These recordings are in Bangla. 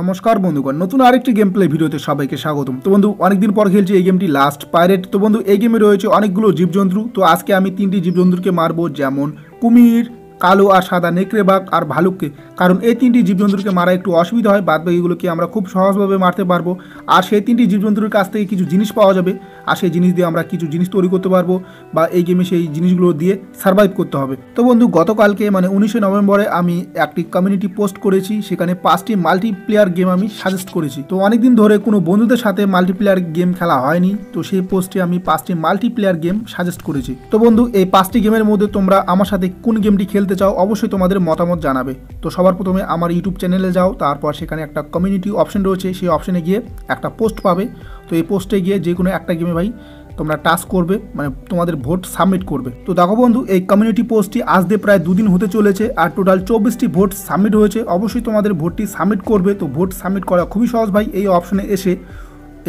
নমস্কার বন্ধুগণ, নতুন আরেকটি গেম প্লে ভিডিওতে সবাইকে স্বাগতম। তো বন্ধু, অনেকদিন পর খেলছি এই গেমটি লাস্ট পাইরেট তো বন্ধু, এই গেমে রয়েছে অনেকগুলো জীবজন্তু, তো আজকে আমি তিনটি জীবজন্তুকে মারবো, যেমন কুমির, কালো আর সাদা নেকড়ে বাঘ আর ভালুককে। কারণ এই তিনটি জীবজন্তুকে মারা একটু অসুবিধা হয় বাদ বাকিগুলোকে আমরা খুব সহজভাবে মারতে পারব। আর সেই তিনটি জীবজন্তুর কাছ থেকে কিছু জিনিস পাওয়া যাবে। আর সেই জিনিস দিয়ে আমরা কিছু জিনিস তৈরি করতে পারব বা এই গেমে সেই জিনিসগুলো দিয়ে সার্ভাইভ করতে হবে। তো বন্ধু, গতকালকে মানে উনিশে নভেম্বরে আমি একটি কমিউনিটি পোস্ট করেছি, সেখানে পাঁচটি মাল্টিপ্লেয়ার গেম আমি সাজেস্ট করেছি। তো অনেকদিন ধরে কোনো বন্ধুদের সাথে মাল্টিপ্লেয়ার গেম খেলা হয়নি, তো সেই পোস্টে আমি পাঁচটি মাল্টিপ্লেয়ার গেম সাজেস্ট করেছি। তো বন্ধু, এই পাঁচটি গেমের মধ্যে তোমরা আমার সাথে কোন গেমটি খেলতে চাও অবশ্যই তোমাদের মতামত জানাবে। তো সবার প্রথমে আমার ইউটিউব চ্যানেলে যাও, তারপর সেখানে একটা কমিউনিটি অপশন রয়েছে, সেই অপশনে গিয়ে একটা পোস্ট পাবে। তো এই পোস্টে গিয়ে যে কোনো একটা গেমে ভাই তোমরা টাস্ক করবে মানে তোমাদের ভোট সাবমিট করবে। তো দেখো বন্ধু, এই কমিউনিটি পোস্টটি আজ দিয়ে প্রায় দুদিন হতে চলেছে আর টোটাল চব্বিশটি ভোট সাবমিট হয়েছে। অবশ্যই তোমাদের ভোটটি সাবমিট করবে। তো ভোট সাবমিট করা খুবই সহজ ভাই, এই অপশনে এসে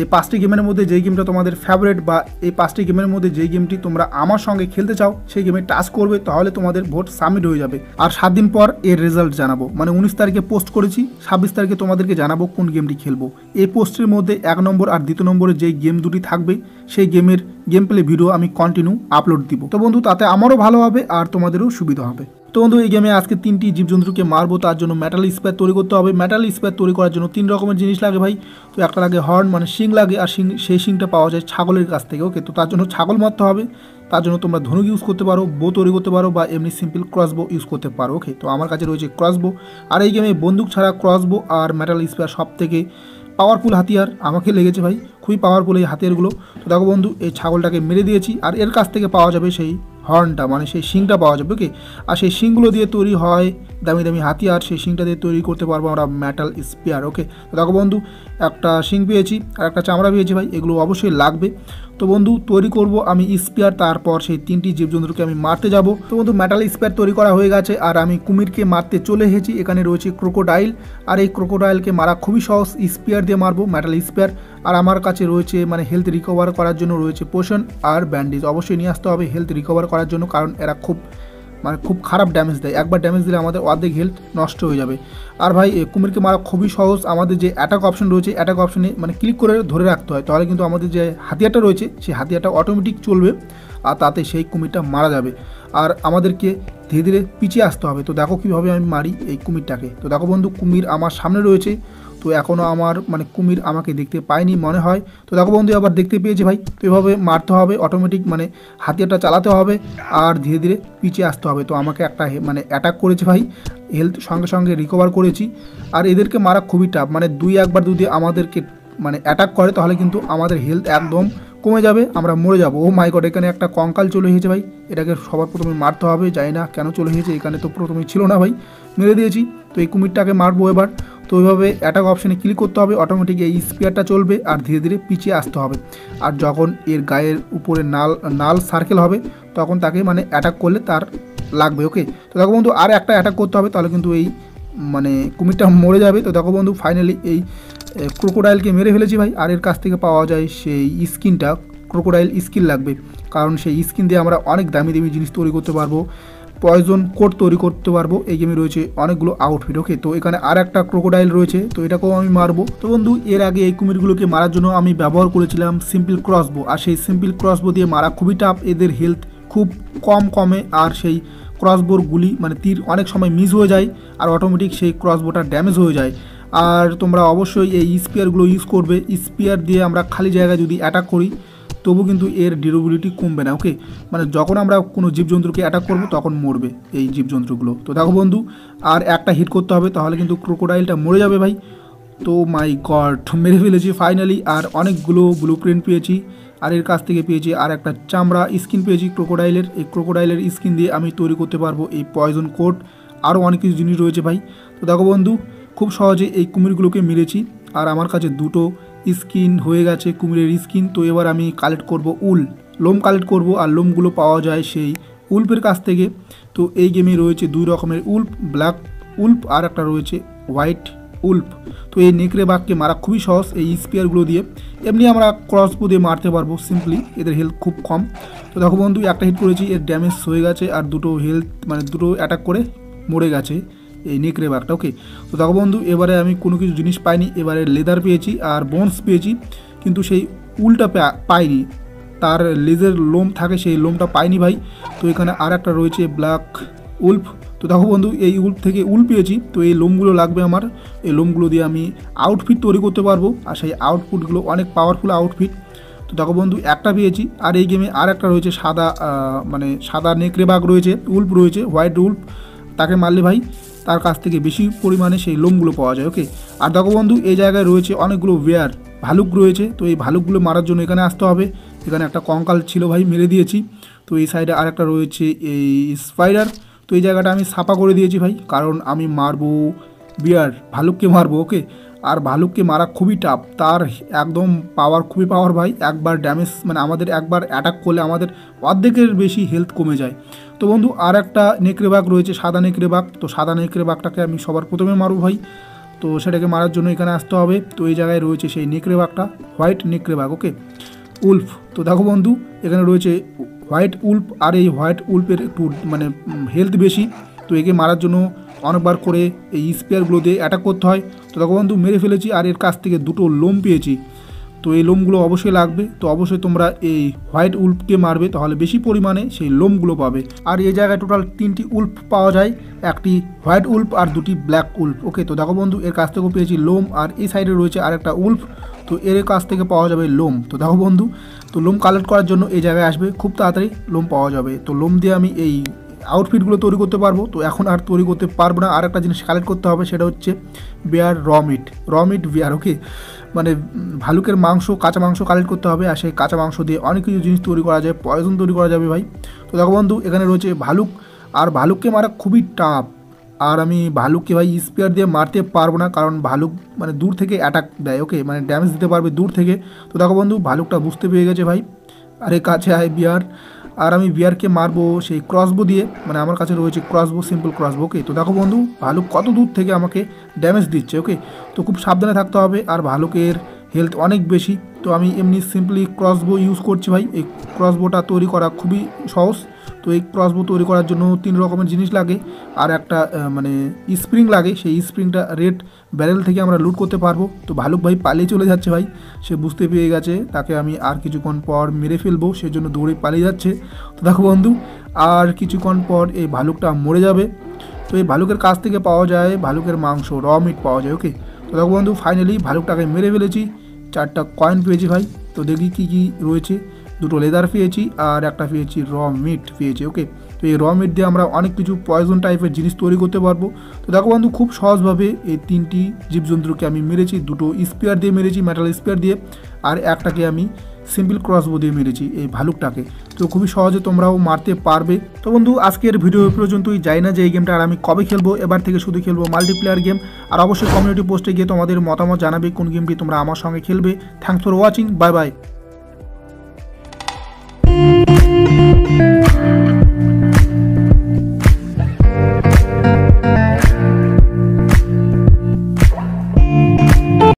এই পাঁচটি গেমের মধ্যে যেই গেমটা তোমাদের ফেভারেট বা এই পাঁচটি গেমের মধ্যে যেই গেমটি তোমরা আমার সঙ্গে খেলতে চাও, সেই গেমে টাচ করবে, তাহলে তোমাদের ভোট সাবমিট হয়ে যাবে। আর সাত দিন পর এর রেজাল্ট জানাব। মানে উনিশ তারিখে পোস্ট করেছি, ছাব্বিশ তারিখে তোমাদেরকে জানাব কোন গেমটি খেলব। এই পোস্টের মধ্যে এক নম্বর আর দ্বিতীয় নম্বরে যেই গেম দুটি থাকবে, সেই গেমের গেম প্লে ভিডিও আমি কন্টিনিউ আপলোড দিব। তো বন্ধু, তাতে আমারও ভালো হবে আর তোমাদেরও সুবিধা হবে। তো বন্ধু, এই গেমে আজকে তিনটি জীবজন্তুকে মারবো, তার জন্য মেটাল স্পেয়ার তৈরি করতে হবে। মেটাল স্পেয়ার তৈরি করার জন্য তিন রকমের জিনিস লাগে ভাই। তো একটা লাগে হর্ন মানে শিং লাগে, আর শিং সেই শিংটা পাওয়া যায় ছাগলের কাছ থেকে ওকে তো তার জন্য ছাগল মারতে হবে, তার জন্য তোমরা ধনুক ইউজ করতে পারো বো তৈরি করতে পারো, বা এমনি সিম্পল ক্রসবো ইউজ করতে পারো। ওকে তো আমার কাছে রয়েছে ক্রসবো আর এই গেমে বন্দুক ছাড়া ক্রসবো আর মেটাল স্পেয়ার সব থেকে পাওয়ারফুল হাতিয়ার আমাকে লেগেছে ভাই। খুবই পাওয়ারফুল এই হাতিয়ারগুলো। তো দেখো বন্ধু, এই ছাগলটাকে মেরে দিয়েছি, আর এর কাছ থেকে পাওয়া যাবে সেই হর্নটা মানে সেই শিংটা পাওয়া যাবে ওকে আর সেই শিংগুলো দিয়ে তৈরি হয়, দামি দামি হাতিয়ার, সেই শিংটা দিয়ে তৈরি করতে পারব আমরা মেটাল স্পেয়ার ওকে দেখো বন্ধু, একটা শিং পেয়েছি আর একটা চামড়া পেয়েছি ভাই, এগুলো অবশ্যই লাগবে। তো বন্ধু, তৈরি করব আমি স্পেয়ার তারপর সেই তিনটি জীবজন্তুকে আমি মারতে যাব। তো বন্ধু মেটাল স্পেয়ার তৈরি করা হয়ে গেছে আর আমি কুমিরকে মারতে চলে এসেছি, এখানে রয়েছে ক্রোকোডাইল আর এই ক্রোকোডাইলকে মারা খুবই সহজ স্পেয়ার দিয়ে মারবো মেটাল স্পেয়ার আর আমার কাছে রয়েছে মানে হেলথ রিকভার করার জন্য রয়েছে পোষণ আর ব্যান্ডেজ অবশ্যই নিয়ে আসতে হবে হেলথ রিকভার করার জন্য, কারণ এরা খুব মানে খুব খারাপ ড্যামেজ দেয়। একবার ড্যামেজ দিলে আমাদের অর্ধেক হেলথ নষ্ট হয়ে যাবে। আর ভাই কুমিরকে মারা খুবই সহজ। আমাদের যে অ্যাটাক অপশন রয়েছে অ্যাটাক অপশনে মানে ক্লিক করে ধরে রাখতে হয়। তাহলে কিন্তু আমাদের যে হাতিয়ারটা রয়েছে সেই হাতিয়ারটা অটোমেটিক চলবে আর তাতে সেই কুমিরটা মারা যাবে। আর আমাদেরকে ধীরে ধীরে পিছিয়ে আসতে হবে। তো দেখো কীভাবে আমি মারি এই কুমিরটাকে। তো দেখো বন্ধু, কুমির আমার সামনে রয়েছে। তো এখনও আমার মানে কুমির আমাকে দেখতে পায়নি মনে হয়। তো দেখো বন্ধু আবার দেখতে পেয়েছি ভাই, তো এভাবে মারতে হবে অটোমেটিক মানে হাতিয়ারটা চালাতে হবে আর ধীরে ধীরে পিছিয়ে আসতে হবে। তো আমাকে একটা মানে অ্যাটাক করেছে ভাই হেলথ সঙ্গে সঙ্গে রিকভার করেছি। আর এদেরকে মারা খুবই টাফ মানে দুই একবার যদি আমাদেরকে মানে অ্যাটাক করে, তাহলে কিন্তু আমাদের হেলথ একদম কমে যাবে, আমরা মরে যাব। ও মাই গড, এখানে একটা কঙ্কাল চলে এসেছে ভাই। এটাকে সবার প্রথমে মারতে হবে যাই না কেন চলে এসেছে, এখানে তো প্রথমে ছিল না ভাই। মেরে দিয়েছি, তো এই কুমিরটাকে মারবো এবার। তো ওইভাবে অ্যাটাক অপশানে ক্লিক করতে হবে অটোমেটিক এই স্পিয়ারটা চলবে আর ধীরে ধীরে পিছিয়ে আসতে হবে। আর যখন এর গায়ের উপরে নাল নাল সার্কেল হবে, তখন তাকে মানে অ্যাটাক করলে তার লাগবে ওকে তো দেখো বন্ধু, আর একটা অ্যাটাক করতে হবে, তাহলে কিন্তু এই মানে কুমিরটা মরে যাবে। তো দেখো বন্ধু ফাইনালি এই ক্রোকোডাইলকে মেরে ফেলেছি ভাই। আর এর কাছ থেকে পাওয়া যায় সেই স্কিনটা। ক্রোকোডাইল স্কিন লাগবে। কারণ সেই স্কিন দিয়ে আমরা অনেক দামি দামি জিনিস তৈরি করতে পারব। পয়জন কোড তৈরি করতে পারব। এই গেমে রয়েছে অনেকগুলো আউটফিট ওকে তো এখানে আর একটা ক্রোকোডাইল রয়েছে। তো এটাকেও আমি মারবো। তো বন্ধু, এর আগে এই কুমিরগুলোকে মারার জন্য আমি ব্যবহার করেছিলাম সিম্পল ক্রসবো আর সেই সিম্পল ক্রসবো দিয়ে মারা খুবই টাফ এদের হেলথ খুব কম কমে। আর সেই ক্রসবোর গুলি মানে তীর অনেক সময় মিস হয়ে যায়। আর অটোমেটিক সেই ক্রসবোটা ড্যামেজ হয়ে যায়। আর তোমরা অবশ্যই এই স্পিয়ারগুলো ইউজ করবে। স্পিয়ার দিয়ে আমরা খালি জায়গায় যদি অ্যাটাক করি, তবু কিন্তু এর ডিউরেবিলিটি কমবে না ওকে মানে যখন আমরা কোনো জীবজন্তুকে অ্যাটাক করব, তখন মরবে এই জীবজন্তুগুলো। তো দেখো বন্ধু, আর একটা হিট করতে হবে, তাহলে কিন্তু ক্রোকোডাইলটা মরে যাবে ভাই। তো মাই গড মেরে ফেলেছি ফাইনালি আর অনেকগুলো ব্লু প্রিন্ট পেয়েছি। আর এর কাছ থেকে পেয়েছি আর একটা চামড়া স্কিন পেয়েছি ক্রোকোডাইলের এই ক্রোকোডাইলের স্কিন দিয়ে আমি তৈরি করতে পারব এই পয়জন কোট আরও অনেক কিছু জিনিস রয়েছে ভাই। তো দেখো বন্ধু খুব সহজে এই কুমিরগুলোকে মেরেছি। আর আমার কাছে দুটো স্কিন হয়ে গেছে কুমিরের স্কিন। তো এবার আমি কালেক্ট করব উল। লোম কালেক্ট করব আর লোমগুলো পাওয়া যায় সেই উল্পের কাছ থেকে। তো এই গেমে রয়েছে দুই রকমের উল্প ব্ল্যাক উল্প আর একটা রয়েছে হোয়াইট উল্প তো এই নেকড়ে বাঘকে মারা খুবই সহজ এই স্পিয়ারগুলো দিয়ে। এমনি আমরা ক্রসবো দিয়ে মারতে পারব সিম্পলি, এদের হেলথ খুব কম। তো দেখো বন্ধু, একটা হিট করেছি, এর ড্যামেজ হয়ে গেছে আর দুটো হেলথ মানে দুটো অ্যাটাক করে মরে গেছে। এই নেকড়ে বাঘটা ওকে তো দেখো বন্ধু, এবারে আমি কোনো কিছু জিনিস পাইনি, এবারে লেদার পেয়েছি আর বোনস পেয়েছি, কিন্তু সেই উলটা পাইনি। তার লেজের লোম থাকে, সেই লোমটা পাইনি ভাই। তো এখানে আর একটা রয়েছে ব্ল্যাক উল্ফ তো দেখো বন্ধু, এই উল্ফ থেকে উল পেয়েছি, তো এই লোমগুলো লাগবে আমার। এই লোমগুলো দিয়ে আমি আউটফিট তৈরি করতে পারব, আর সেই আউটপুটগুলো অনেক পাওয়ারফুল আউটফিট তো দেখো বন্ধু, একটা পেয়েছি, আর এই গেমে আর একটা রয়েছে, সাদা মানে সাদা নেকড়ে বাঘ রয়েছে উল্ফ রয়েছে হোয়াইট উল্ফ তাকে মারলে ভাই তার কাছ থেকে বেশি পরিমাণে সেই লোমগুলো পাওয়া যায় ওকে আর দেখো বন্ধু, এই জায়গায় রয়েছে অনেকগুলো ওয়্যার ভালুক রয়েছে, তো এই ভালুকগুলো মারার জন্য এখানে আসতে হবে। এখানে একটা কঙ্কাল ছিল ভাই, মেরে দিয়েছি। তো এই সাইডে আর একটা রয়েছে এই স্পাইডার তো এই জায়গাটা আমি সাফা করে দিয়েছি ভাই, কারণ আমি মারবো বিয়ার ভালুককে মারবো ওকে আর ভালুককে মারা খুবই টাফ তার একদম পাওয়ার খুবই পাওয়ার ভাই। একবার ড্যামেজ মানে আমাদের একবার অ্যাটাক করলে আমাদের অর্ধেকের বেশি হেলথ কমে যায়। তো বন্ধু, আর একটা নেকড়ে বাঘ রয়েছে, সাদা নেকড়ে বাঘ তো সাদা নেকড়ে বাঘটাকে আমি সবার প্রথমে মারবো ভাই। তো সেটাকে মারার জন্য এখানে আসতে হবে। তো এই জায়গায় রয়েছে সেই নেকড়ে বাঘটা হোয়াইট নেকড়ে বাঘ ওকে উল্ফ। তো দেখো বন্ধু, এখানে রয়েছে হোয়াইট উল্ফ। আর এই হোয়াইট উল্ফের একটু মানে হেলথ বেশি। তো একে মারার জন্য অনেকবার করে এই স্পেয়ারগুলো দিয়ে অ্যাটাক করতে হয়। তো দেখো বন্ধু, মেরে ফেলেছি আর এর কাছ থেকে দুটো লোম পেয়েছি। তো এই লোমগুলো অবশ্যই লাগবে। তো অবশ্যই তোমরা এই হোয়াইট উল্ফকে মারবে, তাহলে বেশি পরিমাণে সেই লোমগুলো পাবে। আর এই জায়গায় টোটাল তিনটি উল্ফ পাওয়া যায়, একটি হোয়াইট উল্ফ আর দুটি ব্ল্যাক উল্ফ ওকে তো দেখো বন্ধু, এর কাছ থেকেও পেয়েছি লোম আর এই সাইডে রয়েছে আর একটা উল্ফ তো এর কাছ থেকে পাওয়া যাবে লোম। তো দেখো বন্ধু, তো লোম কালেক্ট করার জন্য এই জায়গায় আসবে। খুব তাড়াতাড়ি লোম পাওয়া যাবে। তো লোম দিয়ে আমি এই আউটফিটগুলো তৈরি করতে পারব। তো এখন আর তৈরি করতে পারব না। আর একটা জিনিস কালেক্ট করতে হবে, সেটা হচ্ছে বেয়ার র মিট র মিট বেয়ার ওকে মানে ভালুকের মাংস, কাঁচা মাংস কালেক্ট করতে হবে, আর সেই কাঁচা মাংস দিয়ে অনেক কিছু জিনিস তৈরি করা যায়। পয়জন তৈরি করা যাবে ভাই। তো দেখো বন্ধু, এখানে রয়েছে ভালুক, আর ভালুককে মারা খুবই টাফ আর আমি ভালুককে ভাই স্পেয়ার দিয়ে মারতে পারব না, কারণ ভালুক মানে দূর থেকে অ্যাটাক দেয় ওকে মানে ড্যামেজ দিতে পারবে দূর থেকে। তো দেখো বন্ধু, ভালুকটা বুঝতে পেরে গেছে ভাই। আরে কাছে আয় বিয়ার আর আমি বিয়ারকে মারবো, সেই ক্রসবো দিয়ে মানে আমার কাছে রয়েছে ক্রসবো সিম্পল ক্রসবো ওকে তো দেখো বন্ধু, ভালুক কত দূর থেকে আমাকে ড্যামেজ দিচ্ছে ওকে তো খুব সাবধানে থাকতে হবে আর ভালুকের হেলথ অনেক বেশি। তো আমি এমনি সিম্পলি ক্রসবো ইউজ করছি ভাই। এই ক্রসবোটা তৈরি করা খুবই সহজ। তো এই ক্রসবো তৈরি করার জন্য তিন রকমের জিনিস লাগে। আর একটা মানে স্প্রিং লাগে। সেই স্প্রিংটা রেড ব্যারেল থেকে আমরা লুট করতে পারব। তো ভালুক ভাই পালিয়ে চলে যাচ্ছে ভাই। সে বুঝতে পেরে গেছে। তাকে আমি আর কিছুক্ষণ পর মেরে ফেলব। সেজন্য দৌড়ে পালিয়ে যাচ্ছে। তো দেখো বন্ধু, আর কিছুক্ষণ পর এই ভালুকটা মরে যাবে। তো এই ভালুকের কাছ থেকে পাওয়া যায় ভালুকের মাংস র মিট পাওয়া যায় ওকে তো দেখো বন্ধু ফাইনালি ভালুকটাকে মেরে ফেলেছি। চারটা কয়েন পেয়েছি ভাই। তো দেখি কী কী রয়েছে। দুটো লেদার পেয়েছি আর একটা পেয়েছি র মিট পেয়েছি ওকে তো এই র মিট দিয়ে আমরা অনেক কিছু পয়জন টাইপের জিনিস তৈরি করতে পারব। তো দেখো বন্ধু, খুব সহজভাবে এই তিনটি জীবজন্তুকে আমি মেরেছি, দুটো স্পেয়ার দিয়ে মেরেছি মেটাল স্পেয়ার দিয়ে। আর একটাকে আমি সিম্পল ক্রসবো দিয়ে মেরেছি এই ভালুকটাকে। তো খুবই সহজে তোমরাও মারতে পারবে। তো বন্ধু, আজকের ভিডিও পর্যন্তই। যাই না যে এই গেমটা আর আমি কবে খেলব, এবার থেকে শুধু খেলব মাল্টিপ্লেয়ার গেম আর অবশ্যই কমিউনিটি পোস্টে গিয়ে তোমাদের মতামত জানাবে কোন গেমটি তোমরা আমার সঙ্গে খেলবে। Thanks for watching bye bye